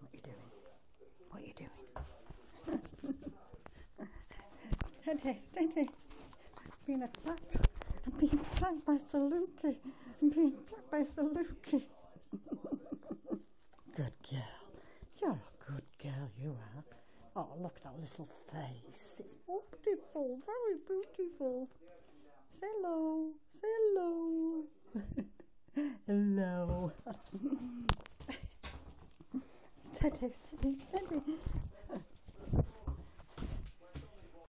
What you doing? What you doing? Daddy, Daddy, I'm being attacked. I'm being attacked by Saluki. I'm being attacked by Saluki. good girl. You're a good girl, you are. Oh, look at that little face. It's beautiful, very beautiful. Say hello. Say hello. hello steady.